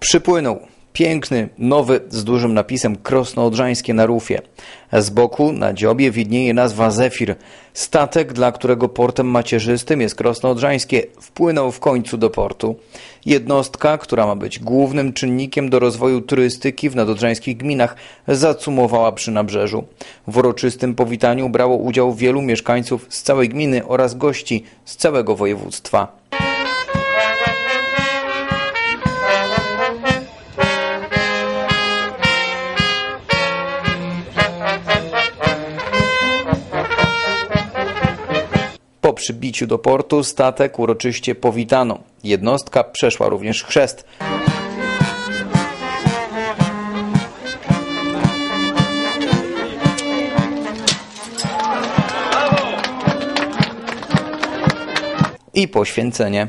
Przypłynął. Piękny, nowy, z dużym napisem Krosno-Odrzańskie na rufie. Z boku, na dziobie, widnieje nazwa Zefir. Statek, dla którego portem macierzystym jest Krosno-Odrzańskie, wpłynął w końcu do portu. Jednostka, która ma być głównym czynnikiem do rozwoju turystyki w nadodrzańskich gminach, zacumowała przy nabrzeżu. W uroczystym powitaniu brało udział wielu mieszkańców z całej gminy oraz gości z całego województwa. Przybiciu do portu statek uroczyście powitano. Jednostka przeszła również chrzest. I poświęcenie.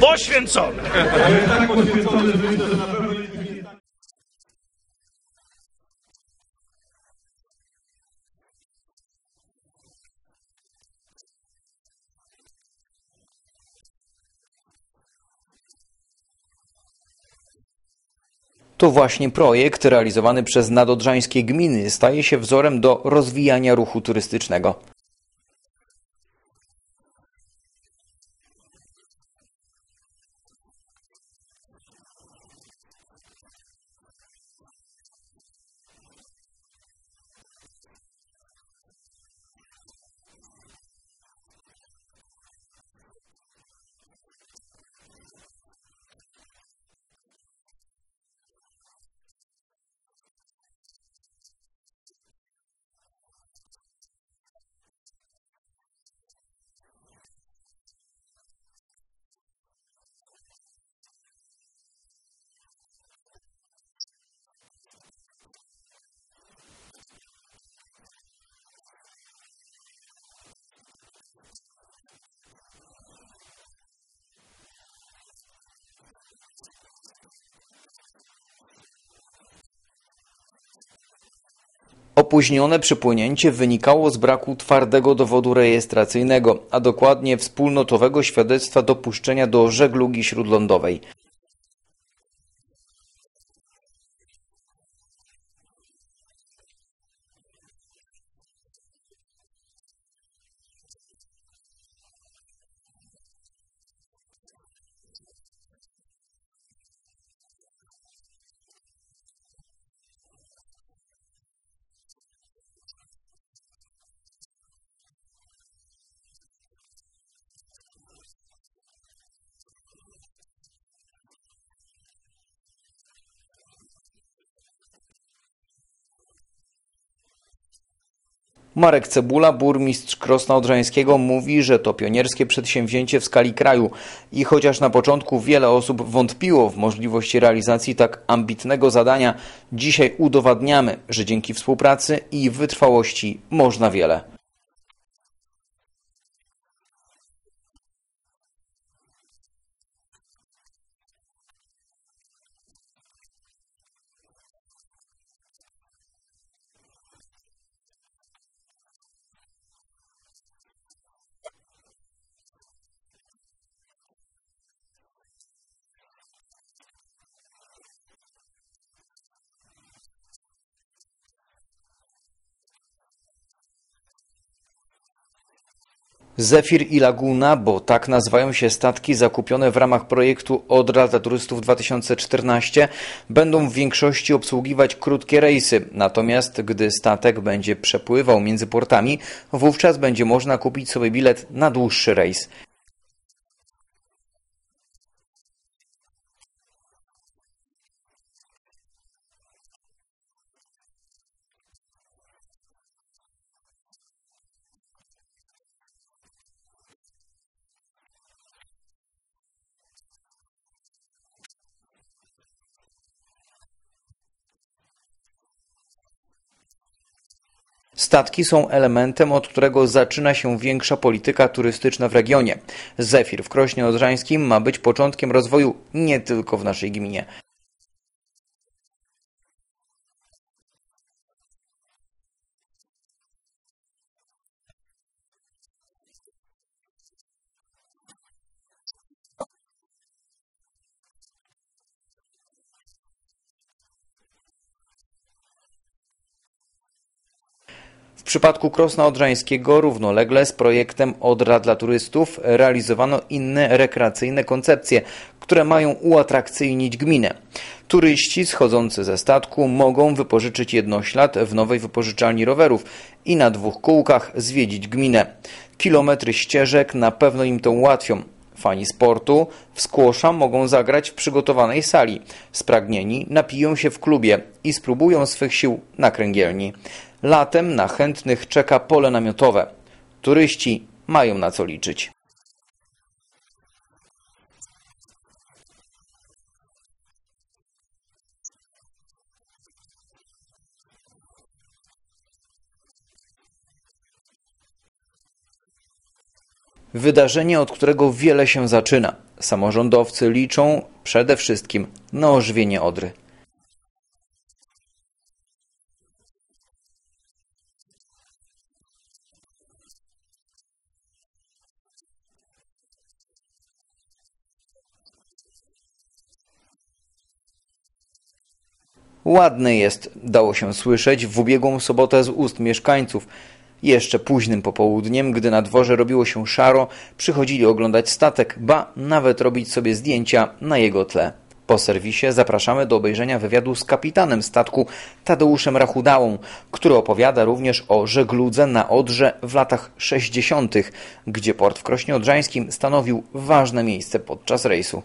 Poświęcony! To właśnie projekt realizowany przez nadodrzańskie gminy staje się wzorem do rozwijania ruchu turystycznego. Opóźnione przypłynięcie wynikało z braku twardego dowodu rejestracyjnego, a dokładnie wspólnotowego świadectwa dopuszczenia do żeglugi śródlądowej. Marek Cebula, burmistrz Krosna Odrzańskiego, mówi, że to pionierskie przedsięwzięcie w skali kraju i chociaż na początku wiele osób wątpiło w możliwość realizacji tak ambitnego zadania, dzisiaj udowadniamy, że dzięki współpracy i wytrwałości można wiele. Zefir i Laguna, bo tak nazywają się statki zakupione w ramach projektu Odra dla turystów 2014, będą w większości obsługiwać krótkie rejsy. Natomiast gdy statek będzie przepływał między portami, wówczas będzie można kupić sobie bilet na dłuższy rejs. Statki są elementem, od którego zaczyna się większa polityka turystyczna w regionie. Zefir w Krośnie Odrzańskim ma być początkiem rozwoju nie tylko w naszej gminie. Przypadku Krosna Odrzańskiego równolegle z projektem Odra dla turystów realizowano inne rekreacyjne koncepcje, które mają uatrakcyjnić gminę. Turyści schodzący ze statku mogą wypożyczyć jednoślad w nowej wypożyczalni rowerów i na dwóch kółkach zwiedzić gminę. Kilometry ścieżek na pewno im to ułatwią. Fani sportu w skłosza mogą zagrać w przygotowanej sali. Spragnieni napiją się w klubie i spróbują swych sił na kręgielni. Latem na chętnych czeka pole namiotowe. Turyści mają na co liczyć. Wydarzenie, od którego wiele się zaczyna. Samorządowcy liczą przede wszystkim na ożywienie Odry. Ładny jest, dało się słyszeć w ubiegłą sobotę z ust mieszkańców. Jeszcze późnym popołudniem, gdy na dworze robiło się szaro, przychodzili oglądać statek, ba nawet robić sobie zdjęcia na jego tle. Po serwisie zapraszamy do obejrzenia wywiadu z kapitanem statku Tadeuszem Rachudałą, który opowiada również o żegludze na Odrze w latach 60., gdzie port w Krośnie Odrzańskim stanowił ważne miejsce podczas rejsu.